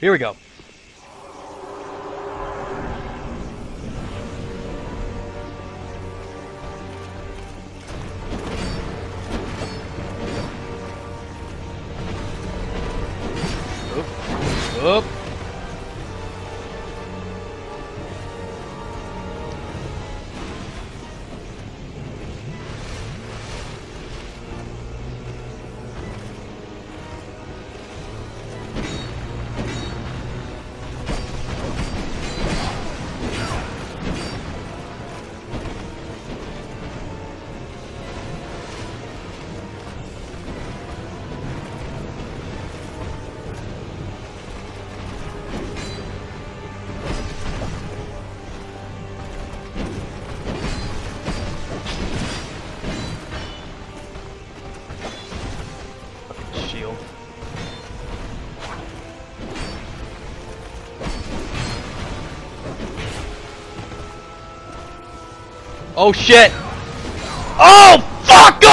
Here we go. Oop. Shield. Oh shit! Oh, fuck!